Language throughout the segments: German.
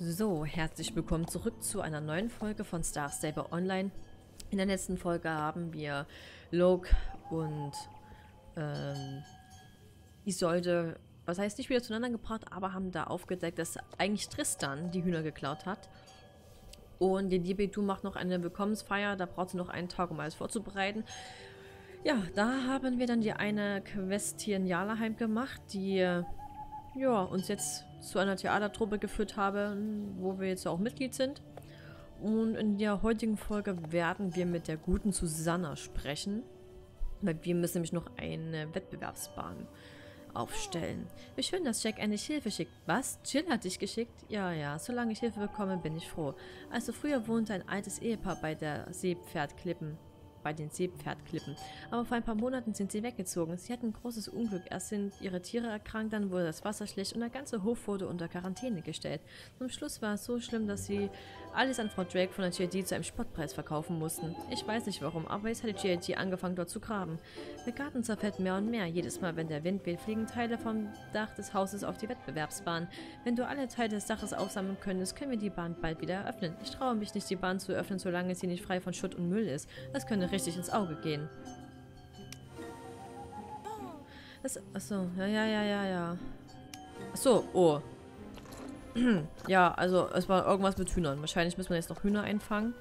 So, herzlich willkommen zurück zu einer neuen Folge von Star Stable Online. In der letzten Folge haben wir Loke und ähm, Isolde, was heißt nicht wieder zueinander gebracht, aber haben da aufgedeckt, dass eigentlich Tristan die Hühner geklaut hat. Und die DB2 macht noch eine Willkommensfeier, da braucht sie noch einen Tag, um alles vorzubereiten. Ja, da haben wir dann die eine Quest hier in Jalaheim gemacht, die ja, uns jetzt zu einer Theatertruppe geführt haben, wo wir jetzt auch Mitglied sind. Und in der heutigen Folge werden wir mit der guten Susanna sprechen. Weil wir müssen nämlich noch eine Wettbewerbsbahn aufstellen. Wie schön, dass Jack endlich Hilfe schickt. Was? Jill hat dich geschickt? Ja, ja, solange ich Hilfe bekomme, bin ich froh. Also früher wohnte ein altes Ehepaar bei der Seepferdklippen bei den Seepferdklippen. Aber vor ein paar Monaten sind sie weggezogen. Sie hatten großes Unglück. Erst sind ihre Tiere erkrankt, dann wurde das Wasser schlecht und der ganze Hof wurde unter Quarantäne gestellt. Zum Schluss war es so schlimm, dass sie alles an Frau Drake von der GID zu einem Spottpreis verkaufen mussten. Ich weiß nicht warum, aber jetzt hat die GID angefangen dort zu graben. Der Garten zerfällt mehr und mehr. Jedes Mal, wenn der Wind weht, fliegen Teile vom Dach des Hauses auf die Wettbewerbsbahn. Wenn du alle Teile des Daches aufsammeln könntest, können wir die Bahn bald wieder eröffnen. Ich traue mich nicht, die Bahn zu öffnen, solange sie nicht frei von Schutt und Müll ist. Das könnte richtig ins Auge gehen. Das, achso, ja, ja, ja, ja, ja. Achso, oh. ja, also es war irgendwas mit Hühnern. Wahrscheinlich müssen wir jetzt noch Hühner einfangen.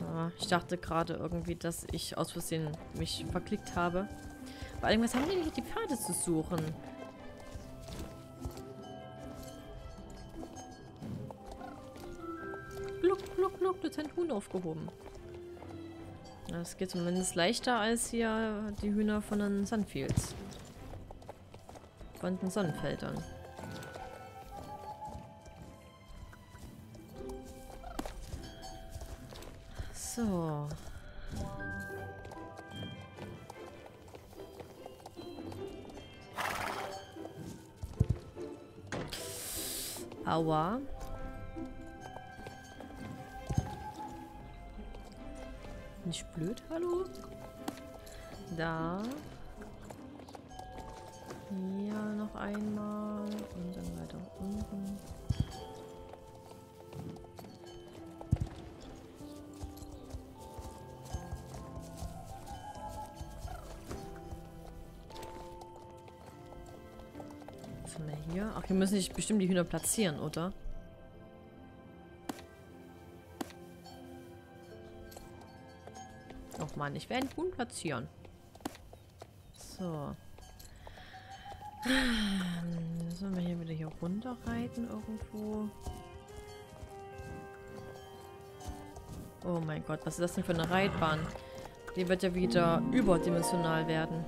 Ja, ich dachte gerade irgendwie, dass ich aus Versehen mich verklickt habe. Vor allem, was haben die hier die Pferde zu suchen? Gluck, gluck, Dozent Huhn aufgehoben. Das geht zumindest leichter als hier die Hühner von den Sunfields. Von den Sonnenfeldern. So. Aua. Hallo? Da. Hier noch einmal. Und dann weiter unten. Was haben wir hier? Ach, wir müssen nicht bestimmt die Hühner platzieren, oder? Man, ich werde einen Huhn platzieren. So. Sollen wir hier wieder hier runterreiten irgendwo? Oh mein Gott, was ist das denn für eine Reitbahn? Die wird ja wieder überdimensional werden.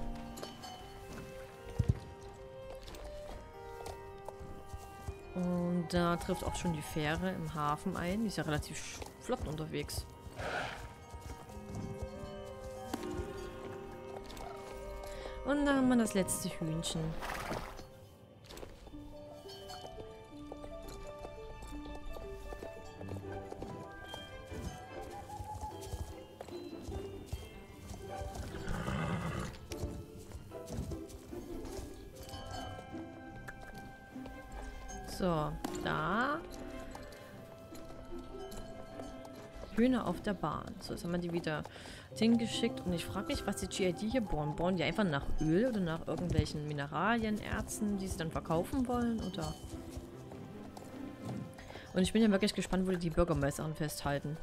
Und da trifft auch schon die Fähre im Hafen ein. Die ist ja relativ flott unterwegs. Und da haben wir das letzte Hühnchen. Der Bahn. So, jetzt haben wir die wieder hingeschickt. Und ich frage mich, was die GID hier bohren. Bohren die einfach nach Öl oder nach irgendwelchen Mineralien, Erzen, die sie dann verkaufen wollen? Oder... Und ich bin ja wirklich gespannt, wo die die Bürgermeisterin festhalten.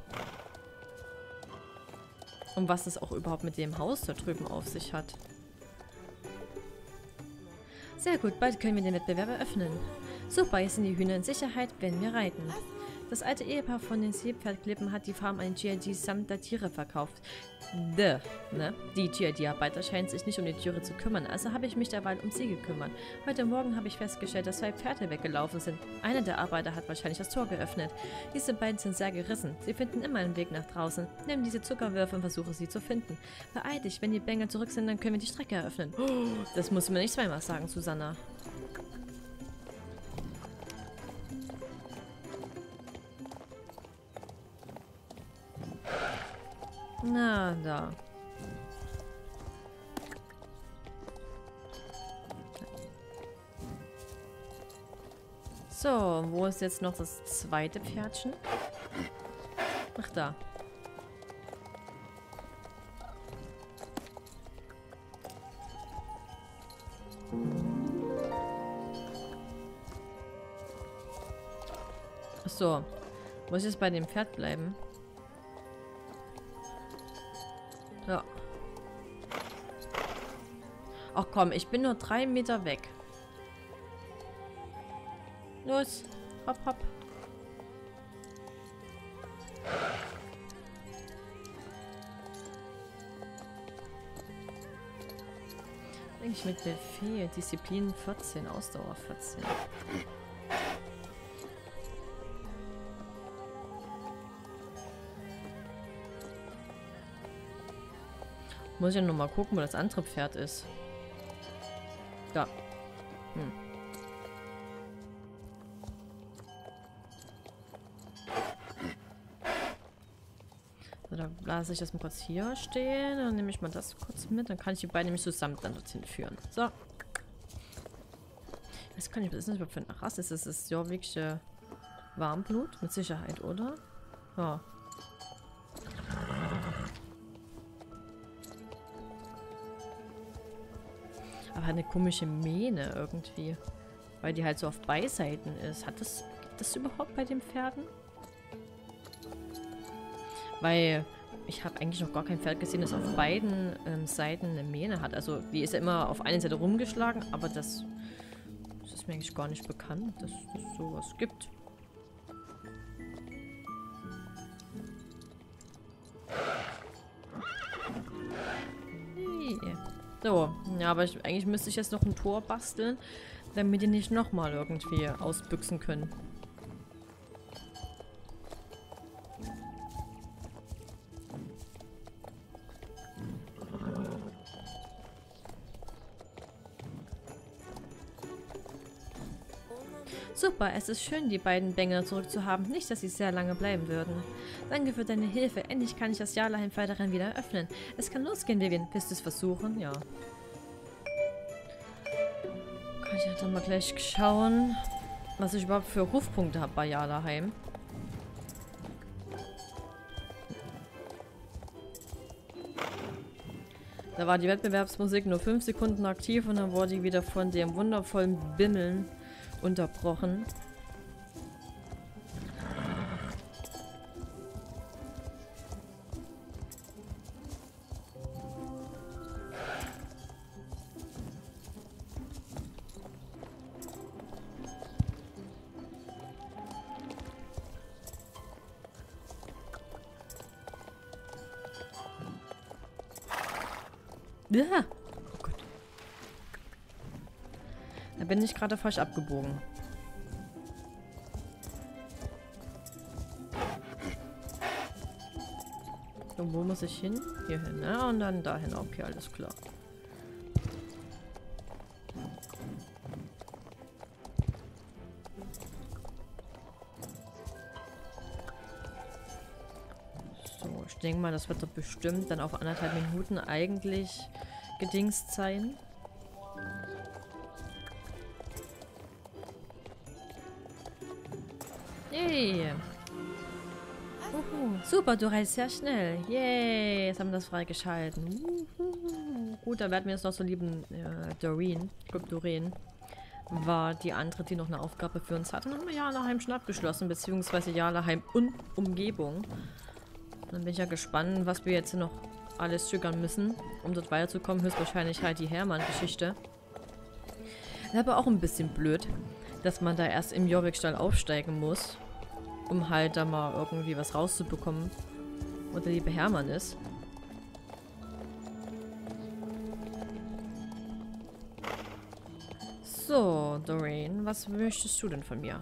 Und was es auch überhaupt mit dem Haus da drüben auf sich hat. Sehr gut, bald können wir den Wettbewerb eröffnen. Super, jetzt sind die Hühner in Sicherheit, wenn wir reiten. Das alte Ehepaar von den Seepferdklippen hat die Farm an GID samt der Tiere verkauft. Duh, ne? Die GID-Arbeiter scheinen sich nicht um die Tiere zu kümmern, also habe ich mich derweil um sie gekümmert. Heute Morgen habe ich festgestellt, dass zwei Pferde weggelaufen sind. Einer der Arbeiter hat wahrscheinlich das Tor geöffnet. Diese beiden sind sehr gerissen. Sie finden immer einen Weg nach draußen. Nimm diese Zuckerwürfe und versuche sie zu finden. Beeil dich, wenn die Bengel zurück sind, dann können wir die Strecke eröffnen. Oh, das muss mir nicht zweimal sagen, Susanna. Na, da. So, wo ist jetzt noch das zweite Pferdchen? Ach, da. So. Muss ich jetzt bei dem Pferd bleiben? Ach komm, ich bin nur drei Meter weg. Los, hopp, hopp. Eigentlich mit Befehl. Disziplin 14, Ausdauer 14. Muss ich ja nur mal gucken, wo das andere Pferd ist. Da. Hm. So, dann lasse ich das mal kurz hier stehen. Dann nehme ich mal das kurz mit. Dann kann ich die beiden nämlich zusammen dann dorthin führen. So. Ich weiß nicht, was ist das für eine Rasse? Ist das das jorvikische Warmblut? Mit Sicherheit, oder? Ja. Aber eine komische Mähne irgendwie. Weil die halt so auf Beiseiten ist. Hat das, gibt das überhaupt bei den Pferden? Weil ich habe eigentlich noch gar kein Pferd gesehen, das auf beiden ähm, Seiten eine Mähne hat. Also die ist ja immer auf einer Seite rumgeschlagen, aber das, das ist mir eigentlich gar nicht bekannt, dass es sowas gibt. So, ja, aber ich, eigentlich müsste ich jetzt noch ein Tor basteln, damit die nicht nochmal irgendwie ausbüchsen können. Super, es ist schön, die beiden Bengel zurückzuhaben. Nicht, dass sie sehr lange bleiben würden. Danke für deine Hilfe. Endlich kann ich das Pferderennen wieder öffnen. Es kann losgehen, Vivian. Willst du es versuchen? Ja. Ich dann mal gleich schauen, was ich überhaupt für Rufpunkte habe bei Jalaheim. Da war die Wettbewerbsmusik nur 5 Sekunden aktiv und dann wurde die wieder von dem wundervollen Bimmeln unterbrochen. Bin ich gerade falsch abgebogen. Und wo muss ich hin? Hier hin, ne? Und dann dahin. Okay, alles klar. So, ich denke mal, das wird doch bestimmt dann auf anderthalb Minuten eigentlich gedingst sein. Super, du reist sehr schnell. Yay, jetzt haben wir das freigeschalten. Gut, da werden wir jetzt noch so lieben äh, Doreen. Ich glaube, Doreen war die andere, die noch eine Aufgabe für uns hatte. Dann haben wir Jalaheim schon abgeschlossen, beziehungsweise Jalaheim und Umgebung. Dann bin ich ja gespannt, was wir jetzt noch alles zögern müssen, um dort weiterzukommen. Höchstwahrscheinlich halt die Hermann-Geschichte. Aber auch ein bisschen blöd, dass man da erst im Jorvikstall aufsteigen muss um halt da mal irgendwie was rauszubekommen, wo der liebe Hermann ist. So, Doreen, was möchtest du denn von mir?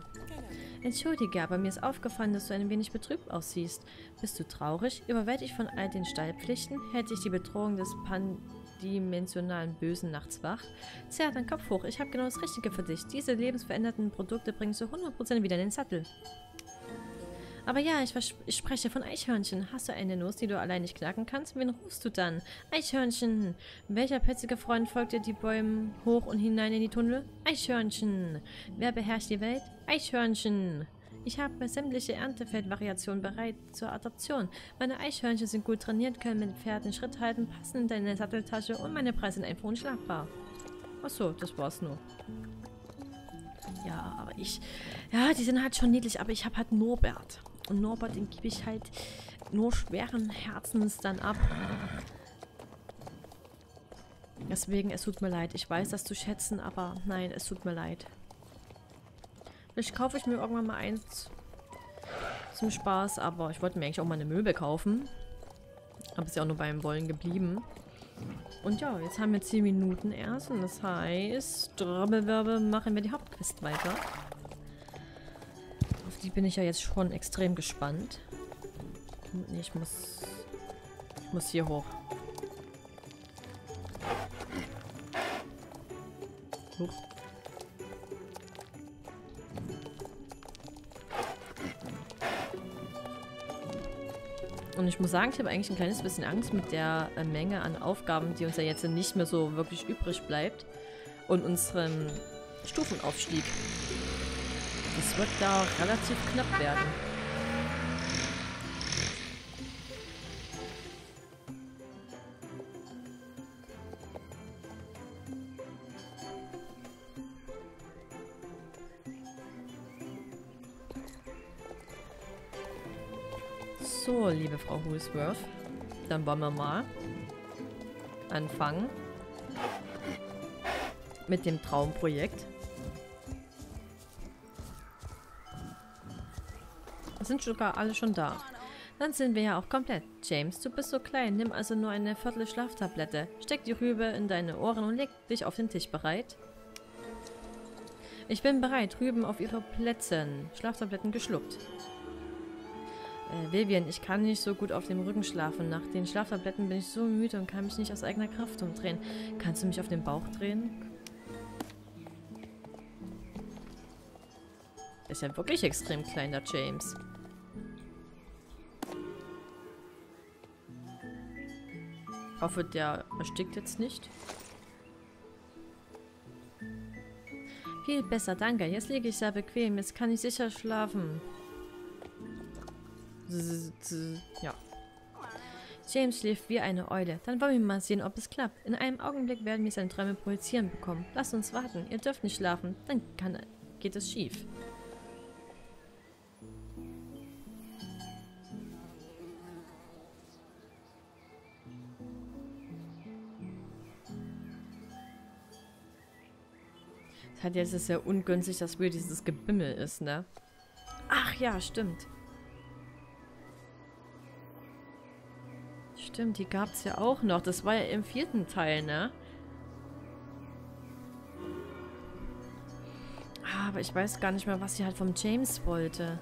Entschuldige, aber mir ist aufgefallen, dass du ein wenig betrübt aussiehst. Bist du traurig? Überwältigt von all den Stallpflichten? Hält dich die Bedrohung des pandimensionalen Bösen nachts wach? Tja, dein Kopf hoch. Ich habe genau das Richtige für dich. Diese lebensveränderten Produkte bringst du 100% wieder in den Sattel. Aber ja, ich, ich, spreche von Eichhörnchen. Hast du eine Nuss, die du allein nicht knacken kannst? Wen rufst du dann? Eichhörnchen! Welcher petzige Freund folgt dir die Bäume hoch und hinein in die Tunnel? Eichhörnchen! Wer beherrscht die Welt? Eichhörnchen! Ich habe sämtliche Erntefeldvariationen bereit zur Adoption. Meine Eichhörnchen sind gut trainiert, können mit Pferden Schritt halten, passen in deine Satteltasche und meine Preise sind einfach unschlagbar. Achso, das war's nur. Ja, aber ich... Ja, die sind halt schon niedlich, aber ich habe halt Norbert. Und Norbert, den gebe ich halt nur schweren Herzens dann ab. Deswegen, es tut mir leid. Ich weiß das zu schätzen, aber nein, es tut mir leid. Vielleicht kaufe ich mir irgendwann mal eins zum Spaß, aber ich wollte mir eigentlich auch mal eine Möbel kaufen. Aber ist ja auch nur beim Wollen geblieben. Und ja, jetzt haben wir 10 Minuten erst und das heißt, Drabbewerbe machen wir die Hauptquest weiter. Die bin ich ja jetzt schon extrem gespannt. Nee, ich muss... Ich muss hier hoch. Hoch. Und ich muss sagen, ich habe eigentlich ein kleines bisschen Angst mit der äh, Menge an Aufgaben, die uns ja jetzt nicht mehr so wirklich übrig bleibt. Und unserem Stufenaufstieg. Das wird da relativ knapp werden. So, liebe Frau Hulsworth. Dann wollen wir mal anfangen mit dem Traumprojekt. Sind sogar alle schon da. Dann sind wir ja auch komplett. James, du bist so klein. Nimm also nur eine Viertel Schlaftablette. Steck die Rübe in deine Ohren und leg dich auf den Tisch bereit. Ich bin bereit. Rüben auf ihre Plätzen. Schlaftabletten geschluckt. Äh, Vivian, ich kann nicht so gut auf dem Rücken schlafen. Nach den Schlaftabletten bin ich so müde und kann mich nicht aus eigener Kraft umdrehen. Kannst du mich auf den Bauch drehen? Ist ja wirklich extrem klein, der James. Hoffe, der erstickt jetzt nicht. Viel besser, danke. Jetzt liege ich sehr bequem. Jetzt kann ich sicher schlafen. Ja. James schläft wie eine Eule. Dann wollen wir mal sehen, ob es klappt. In einem Augenblick werden wir seine Träume projizieren bekommen. Lasst uns warten. Ihr dürft nicht schlafen. Dann kann, geht es schief. Es hat jetzt ist ja ungünstig, dass wir dieses Gebimmel ist, ne? Ach ja, stimmt. Stimmt, die gab es ja auch noch. Das war ja im vierten Teil, ne? Ah, aber ich weiß gar nicht mehr, was sie halt vom James wollte.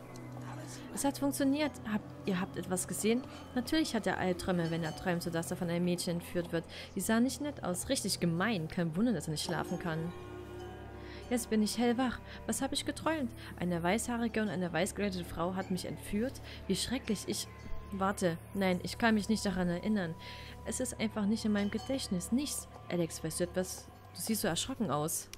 Es hat funktioniert. Habt, ihr habt etwas gesehen? Natürlich hat er Albträume, wenn er träumt, sodass er von einem Mädchen entführt wird. Die sah nicht nett aus. Richtig gemein. Kein Wunder, dass er nicht schlafen kann. Jetzt bin ich hellwach. Was habe ich geträumt? Eine weißhaarige und eine weißgekleidete Frau hat mich entführt? Wie schrecklich. Ich... Warte, nein, ich kann mich nicht daran erinnern. Es ist einfach nicht in meinem Gedächtnis. Nichts. Alex, weißt du etwas? Du siehst so erschrocken aus.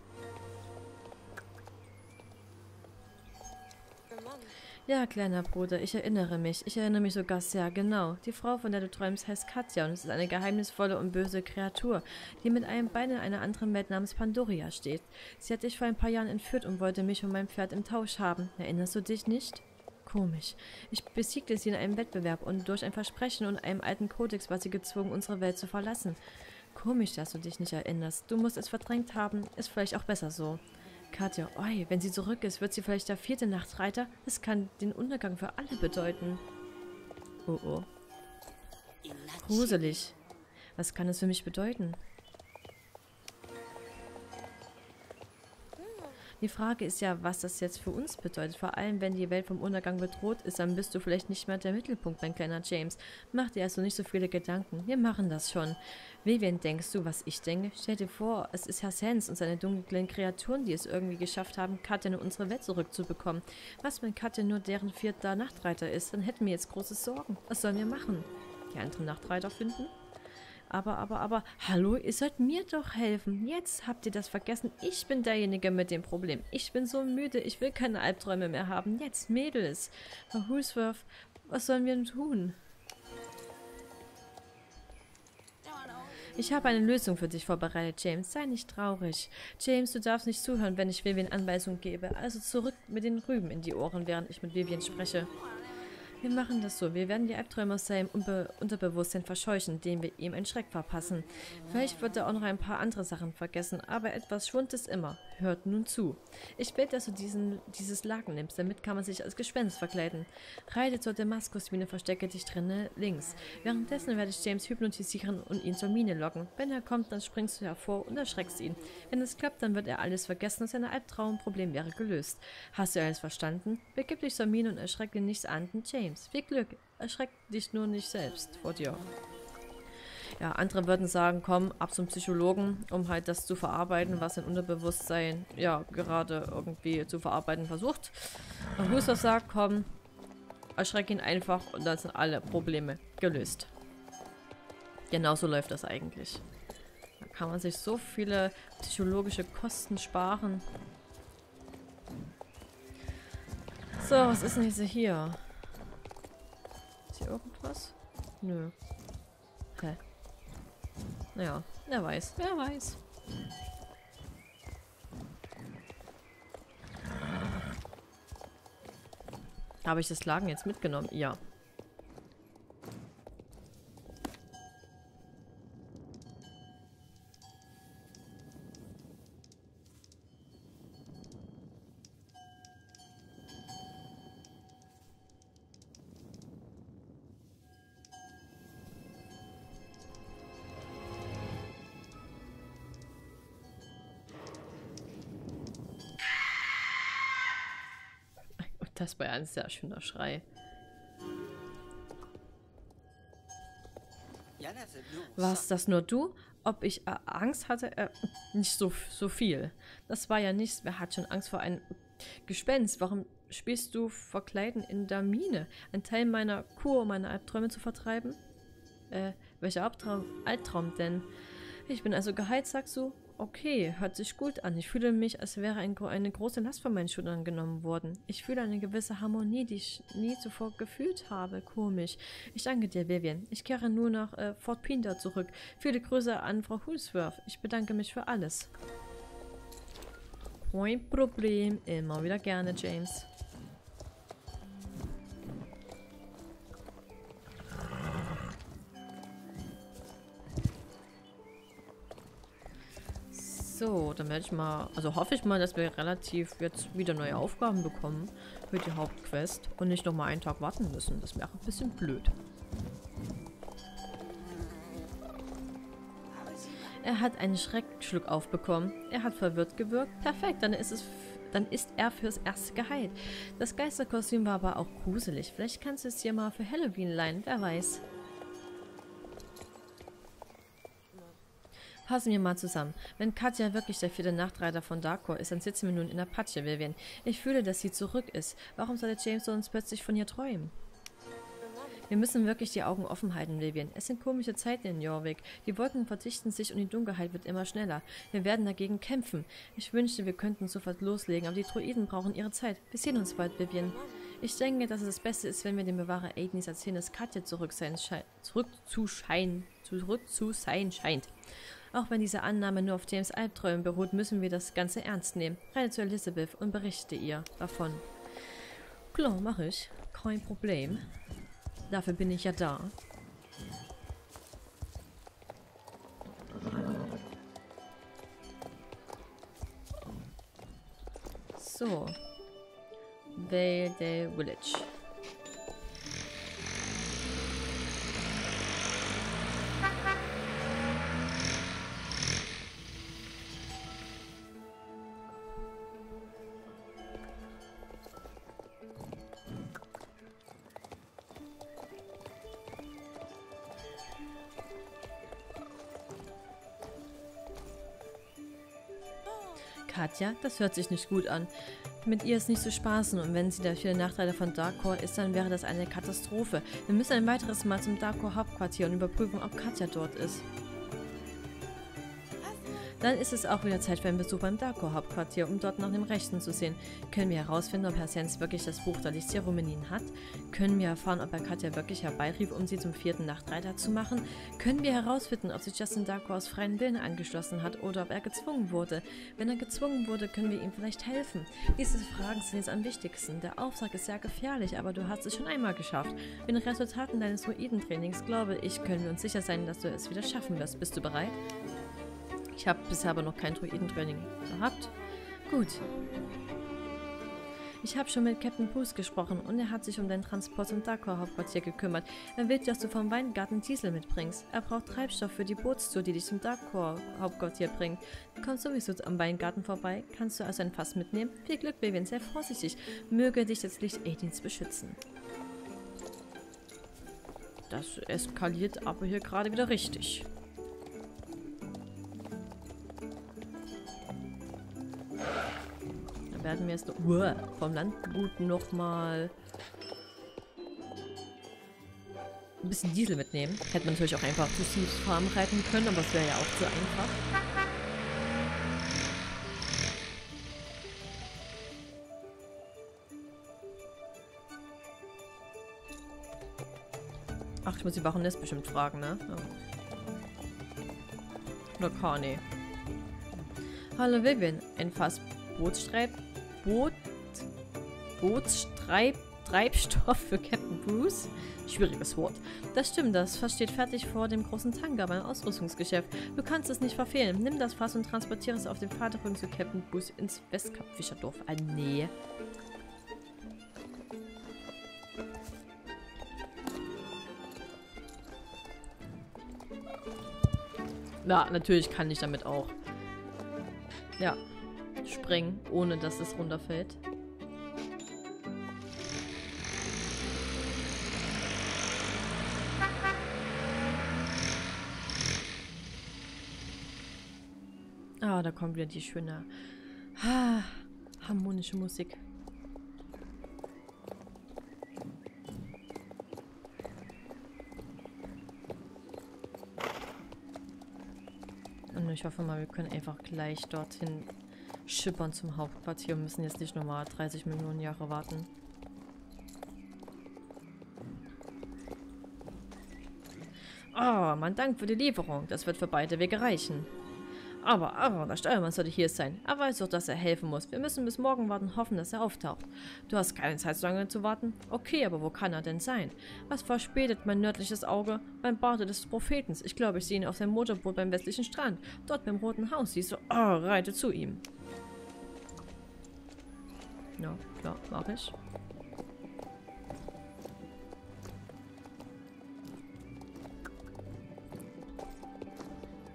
Ja, kleiner Bruder, ich erinnere mich. Ich erinnere mich sogar sehr genau. Die Frau, von der du träumst, heißt Katja und es ist eine geheimnisvolle und böse Kreatur, die mit einem Bein in einer anderen Welt namens Pandoria steht. Sie hat dich vor ein paar Jahren entführt und wollte mich und mein Pferd im Tausch haben. Erinnerst du dich nicht? Komisch. Ich besiegte sie in einem Wettbewerb und durch ein Versprechen und einem alten Kodex war sie gezwungen, unsere Welt zu verlassen. Komisch, dass du dich nicht erinnerst. Du musst es verdrängt haben. Ist vielleicht auch besser so. Katja, oi, wenn sie zurück ist, wird sie vielleicht der vierte Nachtreiter? Das kann den Untergang für alle bedeuten. Oh oh. Gruselig. Was kann es für mich bedeuten? Die Frage ist ja, was das jetzt für uns bedeutet. Vor allem, wenn die Welt vom Untergang bedroht ist, dann bist du vielleicht nicht mehr der Mittelpunkt, mein kleiner James. Mach dir also nicht so viele Gedanken. Wir machen das schon. Vivian, denkst du, was ich denke? Stell dir vor, es ist Herr Sands und seine dunklen Kreaturen, die es irgendwie geschafft haben, Katja in unsere Welt zurückzubekommen. Was, wenn Katja nur deren vierter Nachtreiter ist? Dann hätten wir jetzt große Sorgen. Was sollen wir machen? Die anderen Nachtreiter finden? Aber, aber, aber, hallo, ihr sollt mir doch helfen. Jetzt habt ihr das vergessen. Ich bin derjenige mit dem Problem. Ich bin so müde, ich will keine Albträume mehr haben. Jetzt, Mädels. Frau Hulsworth, was sollen wir denn tun? Ich habe eine Lösung für dich vorbereitet, James. Sei nicht traurig. James, du darfst nicht zuhören, wenn ich Vivian Anweisungen gebe. Also zurück mit den Rüben in die Ohren, während ich mit Vivian spreche. Wir machen das so. Wir werden die Albträume aus seinem Unbe Unterbewusstsein verscheuchen, indem wir ihm einen Schreck verpassen. Vielleicht wird er auch noch ein paar andere Sachen vergessen, aber etwas Schwund ist immer. Hört nun zu. Ich will, dass du diesen, dieses Laken nimmst, damit kann man sich als Gespenst verkleiden. Reite zur Damaskusmine, verstecke dich drinnen links. Währenddessen werde ich James hypnotisieren und ihn zur Mine locken. Wenn er kommt, dann springst du hervor und erschreckst ihn. Wenn es klappt, dann wird er alles vergessen und sein Albtraumproblem wäre gelöst. Hast du alles verstanden? Begib dich zur Mine und erschrecke nichts an. James. Viel Glück. Erschreck dich nur nicht selbst vor dir. Ja, andere würden sagen, komm, ab zum Psychologen, um halt das zu verarbeiten, was dein Unterbewusstsein ja gerade irgendwie zu verarbeiten versucht. Und Gustav sagt, komm, erschreck ihn einfach und dann sind alle Probleme gelöst. Genauso läuft das eigentlich. Da kann man sich so viele psychologische Kosten sparen. So, was ist denn jetzt hier? Ist hier irgendwas? Nö. Hä? Naja, wer weiß. Wer weiß. Habe ich das Lagen jetzt mitgenommen? Ja. Das war ja ein sehr schöner Schrei. Warst das nur du? Ob ich äh, Angst hatte? Äh, nicht so, so viel. Das war ja nichts. Wer hat schon Angst vor einem Gespenst? Warum spielst du Verkleiden in der Mine? Ein Teil meiner Kur, meine Albträume zu vertreiben? Äh, welcher Albtraum, Albtraum denn? Ich bin also geheilt, sagst du? Okay, hört sich gut an. Ich fühle mich, als wäre ein, eine große Last von meinen Schultern genommen worden. Ich fühle eine gewisse Harmonie, die ich nie zuvor gefühlt habe. Komisch. Ich danke dir, Vivian. Ich kehre nur nach äh, Fort Pinter zurück. Viele Grüße an Frau Hulsworth. Ich bedanke mich für alles. Kein Problem. Immer wieder gerne, James. So, dann werde ich mal, also hoffe ich mal, dass wir relativ jetzt wieder neue Aufgaben bekommen für die Hauptquest und nicht nochmal einen Tag warten müssen. Das wäre ein bisschen blöd. Er hat einen Schreckschluck aufbekommen. Er hat verwirrt gewirkt. Perfekt, dann ist es dann ist er fürs erste geheilt. Das Geisterkostüm war aber auch gruselig. Vielleicht kannst du es dir mal für Halloween leihen, wer weiß. Passen wir mal zusammen. Wenn Katja wirklich der vierte Nachtreiter von Darkor ist, dann sitzen wir nun in der Patsche, Vivian. Ich fühle, dass sie zurück ist. Warum sollte James uns plötzlich von ihr träumen? Wir müssen wirklich die Augen offen halten, Vivian. Es sind komische Zeiten in Jorvik. Die Wolken verdichten sich und die Dunkelheit wird immer schneller. Wir werden dagegen kämpfen. Ich wünschte, wir könnten sofort loslegen, aber die Druiden brauchen ihre Zeit. Wir sehen uns bald, Vivian. Ich denke, dass es das Beste ist, wenn wir dem Bewahrer Aidnis erzählen, dass Katja zurück, sein zurück zu scheinen, zurück zu sein scheint. Auch wenn diese Annahme nur auf James Albträumen beruht, müssen wir das Ganze ernst nehmen. Reite zu Elizabeth und berichte ihr davon. Klar, mache ich. Kein Problem. Dafür bin ich ja da. So. Vale Village. Katja? Das hört sich nicht gut an. Mit ihr ist nicht zu spaßen und wenn sie der viele Nachteile von Darkcore ist, dann wäre das eine Katastrophe. Wir müssen ein weiteres Mal zum Darkcore Hauptquartier und überprüfen, ob Katja dort ist. Dann ist es auch wieder Zeit für einen Besuch beim Darko-Hauptquartier, um dort nach dem Rechten zu sehen. Können wir herausfinden, ob Herr Sens wirklich das Buch der Lichtzeremonien hat? Können wir erfahren, ob er Katja wirklich herbeirief, um sie zum vierten Nachtreiter zu machen? Können wir herausfinden, ob sich Justin Darko aus freien Willen angeschlossen hat oder ob er gezwungen wurde? Wenn er gezwungen wurde, können wir ihm vielleicht helfen. Diese Fragen sind jetzt am wichtigsten. Der Auftrag ist sehr gefährlich, aber du hast es schon einmal geschafft. Mit den Resultaten deines Druidentrainings glaube ich, können wir uns sicher sein, dass du es wieder schaffen wirst. Bist du bereit? Ich habe bisher aber noch kein Druidentraining gehabt. Gut. Ich habe schon mit Captain Bruce gesprochen und er hat sich um deinen Transport zum Darkcore-Hauptquartier gekümmert. Er will, dass du vom Weingarten Diesel mitbringst. Er braucht Treibstoff für die Bootstour, die dich zum Darkcore-Hauptquartier bringt. Du kommst sowieso am Weingarten vorbei. Kannst du also ein Fass mitnehmen? Viel Glück, Vivian. Sehr vorsichtig. Möge dich das Licht Aidins beschützen. Das eskaliert aber hier gerade wieder richtig. Werden wir jetzt noch, uh, vom Landgut nochmal ein bisschen Diesel mitnehmen. Hätte man natürlich auch einfach zu Thieves Farm reiten können, aber es wäre ja auch zu einfach. Ach, ich muss die Baroness bestimmt fragen, ne? Ja. Oder Carney. Hallo Vivian, ein Fass Bootstreib Boot, Bootstreib, Treibstoff für Captain Bruce. Schwieriges Wort. Das stimmt, das Fass steht fertig vor dem großen Tanker beim Ausrüstungsgeschäft. Du kannst es nicht verfehlen. Nimm das Fass und transportiere es auf dem Vaterrücken zu Captain Bruce ins Westkap Fischerdorf. Ah, nee. Ja, natürlich kann ich damit auch. Ja sprengen, ohne dass es runterfällt. Ah, da kommt wieder die schöne ah, harmonische Musik. Und ich hoffe mal, wir können einfach gleich dorthin schippern zum Hauptquartier und müssen jetzt nicht nochmal 30 Millionen Jahre warten. Oh, mein Dank für die Lieferung. Das wird für beide Wege reichen. Aber, aber, der Steuermann sollte hier sein. Er weiß doch, dass er helfen muss. Wir müssen bis morgen warten hoffen, dass er auftaucht. Du hast keine Zeit, so lange zu warten? Okay, aber wo kann er denn sein? Was verspätet mein nördliches Auge? Beim Bade des Prophetens. Ich glaube, ich sehe ihn auf seinem Motorboot beim westlichen Strand. Dort beim Roten Haus. Siehst du, oh, reite zu ihm. Ja, klar, mach ich.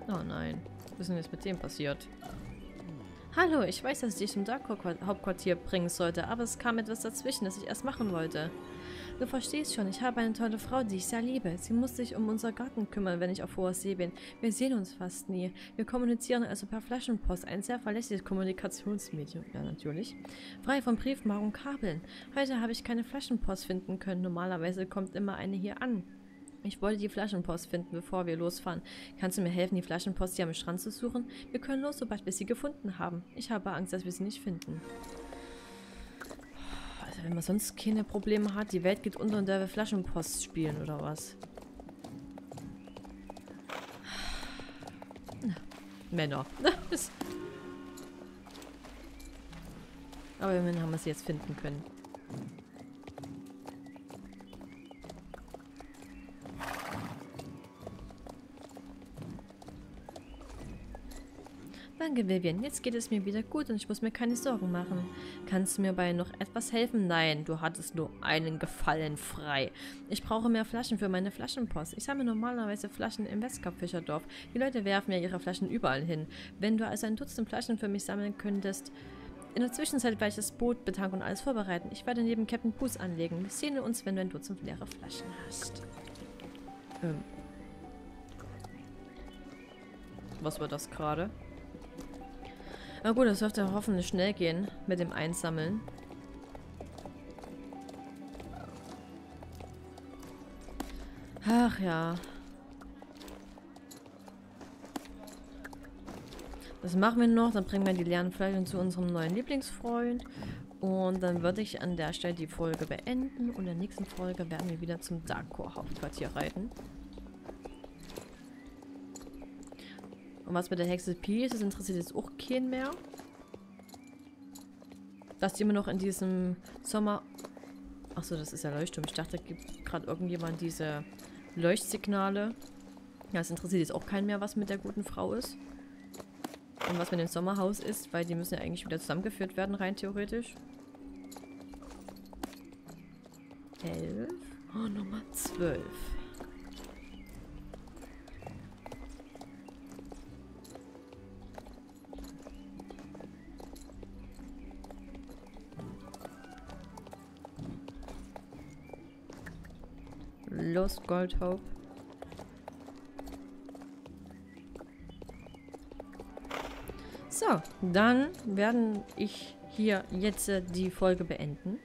Oh nein. Was ist denn jetzt mit dem passiert? Hallo, ich weiß, dass ich dich zum Dark-Hauptquartier bringen sollte, aber es kam etwas dazwischen, das ich erst machen wollte. Du verstehst schon, ich habe eine tolle Frau, die ich sehr liebe. Sie muss sich um unser Garten kümmern, wenn ich auf hoher See bin. Wir sehen uns fast nie. Wir kommunizieren also per Flaschenpost, ein sehr verlässliches Kommunikationsmedium. Ja, natürlich. Frei von Briefmarken und Kabeln. Heute habe ich keine Flaschenpost finden können. Normalerweise kommt immer eine hier an. Ich wollte die Flaschenpost finden, bevor wir losfahren. Kannst du mir helfen, die Flaschenpost hier am Strand zu suchen? Wir können los, sobald wir sie gefunden haben. Ich habe Angst, dass wir sie nicht finden. Wenn man sonst keine Probleme hat, die Welt geht unter und der Flaschenpost spielen oder was? Männer. Aber immerhin haben wir sie jetzt finden können. Danke, Vivian. Jetzt geht es mir wieder gut und ich muss mir keine Sorgen machen. Kannst du mir bei noch etwas helfen? Nein, du hattest nur einen Gefallen frei. Ich brauche mehr Flaschen für meine Flaschenpost. Ich sammle normalerweise Flaschen im Westkap-Fischerdorf. Die Leute werfen ja ihre Flaschen überall hin. Wenn du also ein Dutzend Flaschen für mich sammeln könntest... In der Zwischenzeit werde ich das Boot betanken und alles vorbereiten. Ich werde neben Captain Puss anlegen. Wir sehen uns, wenn du ein Dutzend leere Flaschen hast. Ähm. Was war das gerade? Na gut, das dürfte hoffentlich schnell gehen mit dem Einsammeln. Ach ja. Das machen wir noch, dann bringen wir die leeren Flaschen zu unserem neuen Lieblingsfreund. Und dann würde ich an der Stelle die Folge beenden. Und in der nächsten Folge werden wir wieder zum Darkcore Hauptquartier reiten. Und was mit der Hexe P ist, das interessiert jetzt auch keinen mehr. Dass die immer noch in diesem Sommer... Achso, das ist ja Leuchtturm. Ich dachte, da gibt gerade irgendjemand diese Leuchtsignale. Ja, es interessiert jetzt auch keinen mehr, was mit der guten Frau ist. Und was mit dem Sommerhaus ist, weil die müssen ja eigentlich wieder zusammengeführt werden, rein theoretisch. 11. Oh, Nummer 12. Los, Goldhope. So, dann werden ich hier jetzt äh, die Folge beenden.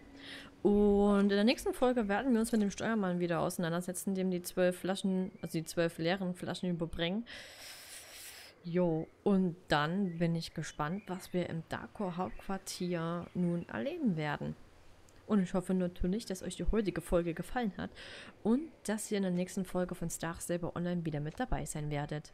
Und in der nächsten Folge werden wir uns mit dem Steuermann wieder auseinandersetzen, dem die zwölf Flaschen, also die zwölf leeren Flaschen überbringen. Jo, und dann bin ich gespannt, was wir im Darko Hauptquartier nun erleben werden. Und ich hoffe natürlich, dass euch die heutige Folge gefallen hat und dass ihr in der nächsten Folge von Star selber online wieder mit dabei sein werdet.